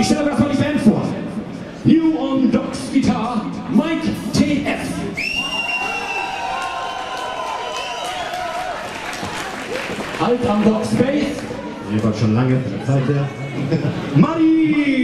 Ich stelle euch erstmal die Band vor. New on Docs Guitar, Mike TF. Alt am Docs Bass, Jedenfalls schon lange, von der Zeit her. Money!